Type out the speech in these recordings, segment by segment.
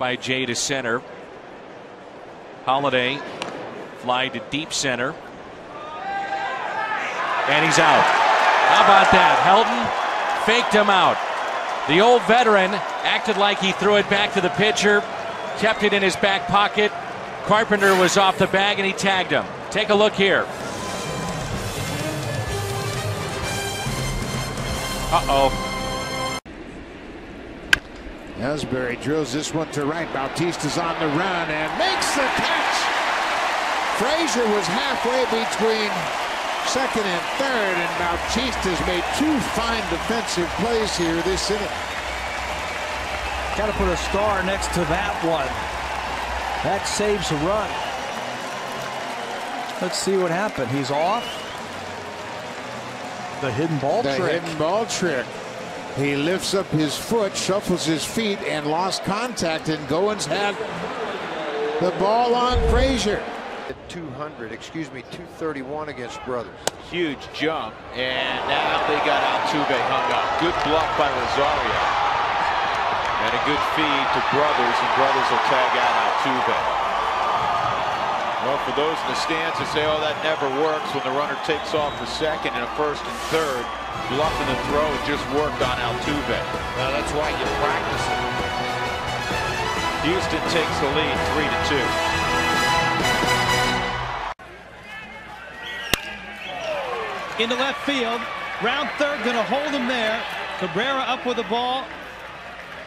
by Jay to center. Holliday fly to deep center. And he's out. How about that? Helton faked him out. The old veteran acted like he threw it back to the pitcher, kept it in his back pocket. Carpenter was off the bag and he tagged him. Take a look here. Uh oh. Ellsbury drills this one to right. Bautista's on the run and makes the catch. Frazier was halfway between second and third, and Bautista's made two fine defensive plays here this inning. Got to put a star next to that one. That saves a run. Let's see what happened. He's off. The hidden ball the trick. hidden ball trick. He lifts up his foot, shuffles his feet, and lost contact. And Goins had the ball on Frazier. 200, excuse me, 231 against Brothers. Huge jump, and now they got Altuve hung up. Good block by Rosario. And a good feed to Brothers, and Brothers will tag out Altuve. Well, for those in the stands that say, oh, that never works when the runner takes off for second and a first and third, bluffing the throw, it just worked on Altuve. Now, that's why you practice it. Houston takes the lead, three to two. into left field. Round third going to hold him there. Cabrera up with the ball.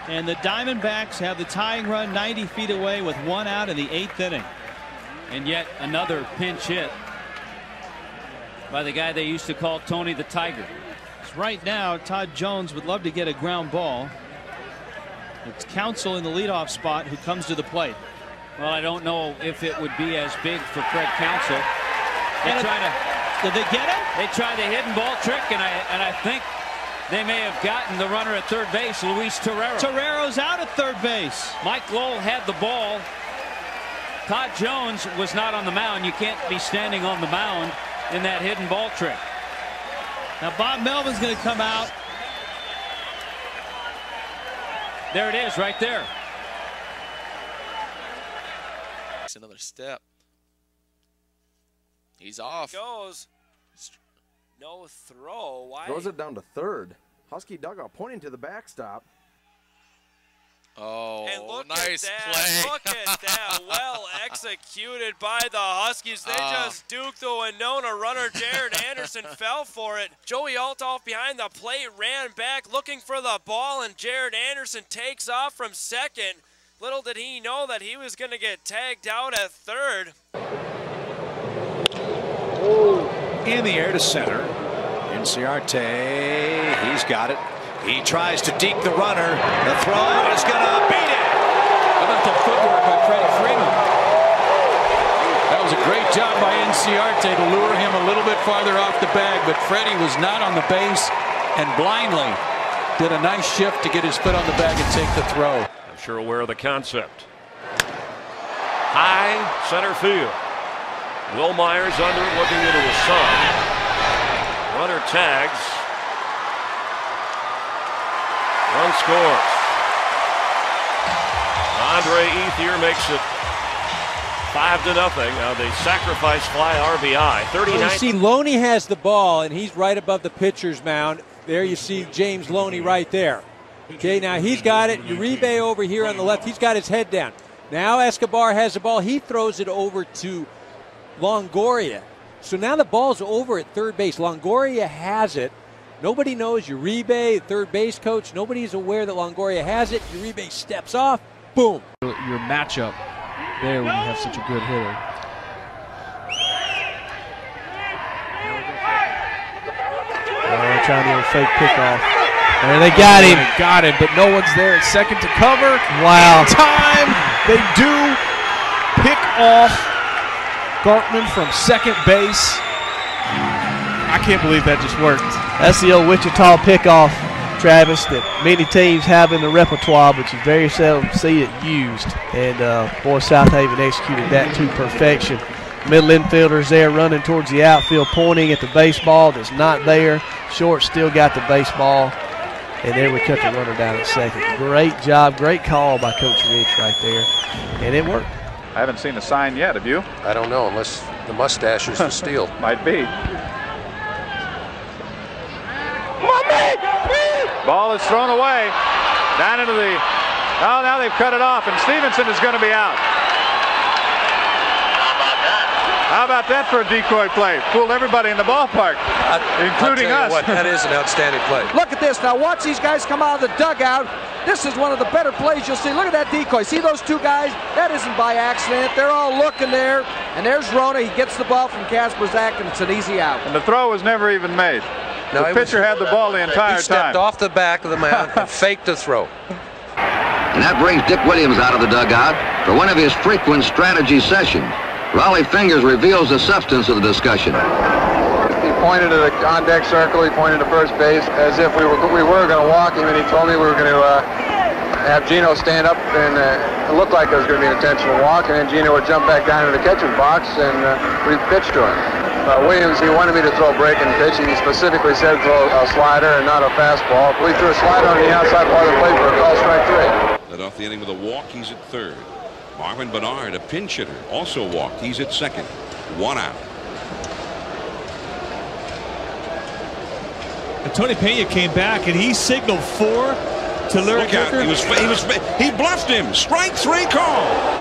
And the Diamondbacks have the tying run 90 feet away with one out in the eighth inning. And yet another pinch hit by the guy they used to call Tony the Tiger. Right now, Todd Jones would love to get a ground ball. It's Counsell in the leadoff spot who comes to the plate. Well, I don't know if it would be as big for Craig Counsell. They And try to Did they get him? they try the hidden ball trick, and I and I think they may have gotten the runner at third base, Luis Terrero. Terrero's out at third base. Mike Lowell had the ball. Todd Jones was not on the mound. You can't be standing on the mound in that hidden ball trick. Now Bob Melvin's going to come out. There it is, right there. It's another step. He's off. Goes. No throw. Why? Throws it down to third. Husky dugout pointing to the backstop. Oh, And look nice at that. play. Look at that. Well executed by the Huskies. They Ah. just duked the Winona runner. Jared Anderson fell for it. Joey Altoff behind the plate ran back looking for the ball, and Jared Anderson takes off from second. Little did he know that he was going to get tagged out at third. in the air to center. Inciarte, he's got it. He tries to deke the runner. The throw is going to beat it. How about the footwork by Freddie Freeman? That was a great job by Inciarte to lure him a little bit farther off the bag, but Freddie was not on the base and blindly did a nice shift to get his foot on the bag and take the throw. I'm sure aware of the concept. High center field. Wil Myers under looking into the sun. Runner tags. Run scores. Andre Ethier makes it five to nothing. Now the sacrifice fly RBI. 39. Well, you see Loney has the ball and he's right above the pitcher's mound. There you see James Loney right there. Okay, now he's got it. Uribe over here on the left. He's got his head down. Now Escobar has the ball. He throws it over to Longoria. So now the ball's over at third base. Longoria has it. Nobody knows Uribe, third base coach. Nobody's aware that Longoria has it. Uribe steps off. Boom. Your matchup there when you have such a good hitter. Oh, trying to do a fake pickoff. There they got him. They got him, but no one's there at second to cover. Wow. In time, they do pick off Gartman from second base. I can't believe that just worked. That's the old Wichita pickoff, Travis, that many teams have in the repertoire, but you very seldom see it used. And uh, boy, South Haven executed that to perfection. Middle infielders there running towards the outfield, pointing at the baseball that's not there. Short still got the baseball. And there we cut the runner down at second. Great job, great call by Coach Rich right there. And it worked. I haven't seen a sign yet. Have you? I don't know, unless the mustache is the steal. Might be. Ball is thrown away. Down into the. Oh, now they've cut it off, and Stevenson is going to be out. How about that How about that for a decoy play? Fooled everybody in the ballpark, including I'll tell you us. What, that is an outstanding play. Look at this. Now watch these guys come out of the dugout. This is one of the better plays you'll see. Look at that decoy. See those two guys? That isn't by accident. They're all looking there. And there's Rona. He gets the ball from Casper Zach, and it's an easy out. And the throw was never even made. No, the it was- pitcher had the ball the entire time. He stepped time. off the back of the mound and faked the throw. And that brings Dick Williams out of the dugout for one of his frequent strategy sessions. Rollie Fingers reveals the substance of the discussion. He pointed to the on-deck circle. He pointed to first base as if we were we were going to walk him, and he told me we were going to uh, have Gino stand up, and uh, it looked like there was going to be an intentional walk, and then Gino would jump back down into the catcher's box, and uh, we'd pitch to him. Uh, Williams, he wanted me to throw a breaking pitch, and he specifically said throw a slider and not a fastball. We threw a slider on the outside part of the plate for a call strike three. Led off the inning with a walk. He's at third. Marvin Benard, a pinch hitter, also walked. He's at second. One out. And Tony Pena came back and he signaled four to Lyric Look out. He was, he was, he bluffed him. Strike three call.